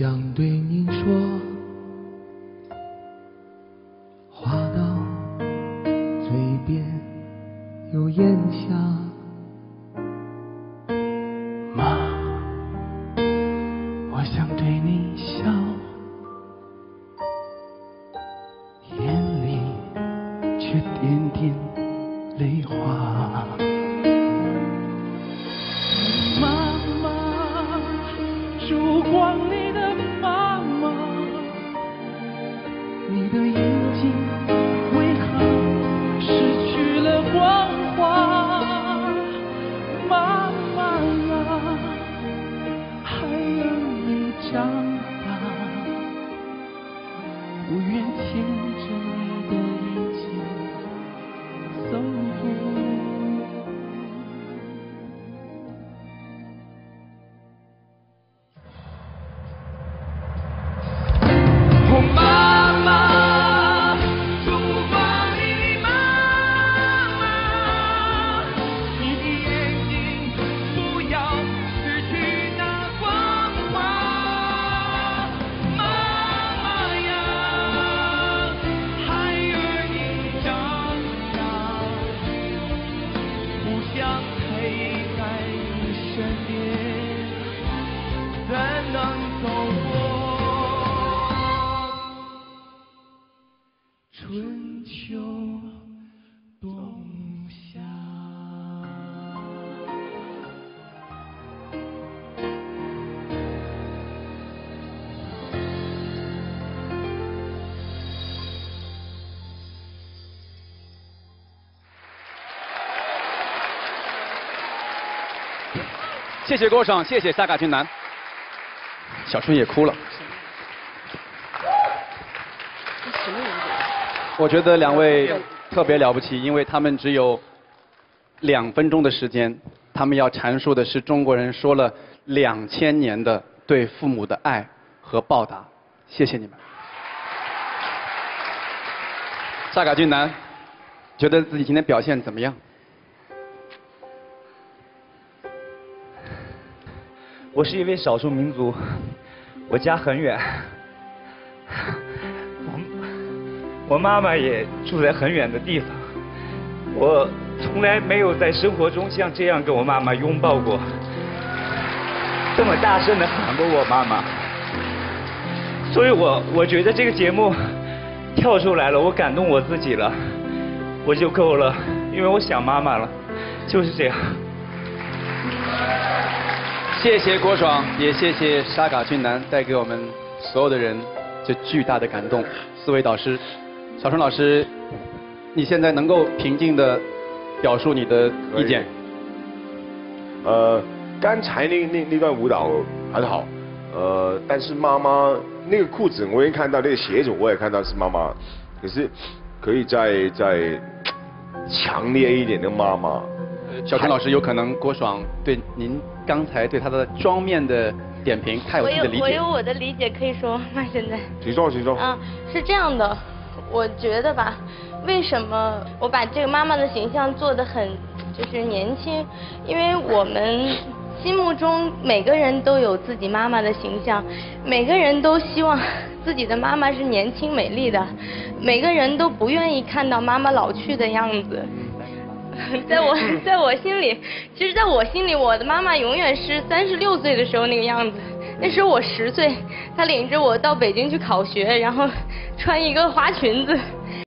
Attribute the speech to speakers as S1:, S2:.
S1: 想对您说，话到嘴边又咽下。妈，我想对你笑，眼里却点你能走过春秋冬夏
S2: 谢谢郭省谢谢萨卡俊南小春也哭了。我觉得两位特别了不起，因为他们只有两分钟的时间，他们要阐述的是中国人说了两千年的对父母的爱和报答。谢谢你们。萨卡俊男，觉得自己今天表现怎么样？
S3: 我是一位少数民族，我家很远，我我妈妈也住在很远的地方，我从来没有在生活中像这样跟我妈妈拥抱过，这么大声的喊过我妈妈，所以我我觉得这个节目跳出来了，我感动我自己了，我就够了，因为我想妈妈了，就是这样。
S2: 谢谢郭爽，也谢谢沙嘎俊男带给我们所有的人这巨大的感动。四位导师，小春老师，你现在能够平静的表述你的意见？
S4: 呃，刚才那那那段舞蹈很好，呃，但是妈妈那个裤子我也看到，那个鞋子我也看到是妈妈，可是可以再再强烈一点的妈妈。
S2: 小陈老师，有可能郭爽对您刚才对他的妆面的点评，他有
S5: 我
S2: 自己的理解
S5: 有我有。我的理解，可以说吗？现在
S4: 请说，请说。
S5: 啊，是这样的，我觉得吧，为什么我把这个妈妈的形象做得很就是年轻？因为我们心目中每个人都有自己妈妈的形象，每个人都希望自己的妈妈是年轻美丽的，每个人都不愿意看到妈妈老去的样子。在我在我心里，其实在我心里，我的妈妈永远是三十六岁的时候那个样子。那时候我十岁，她领着我到北京去考学，然后穿一个花裙子，